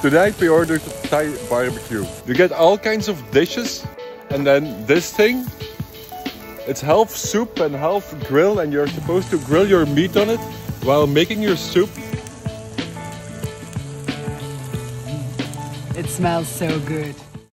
Tonight we ordered Thai barbecue. You get all kinds of dishes and then this thing it's half soup and half grill and you're supposed to grill your meat on it while making your soup. It smells so good.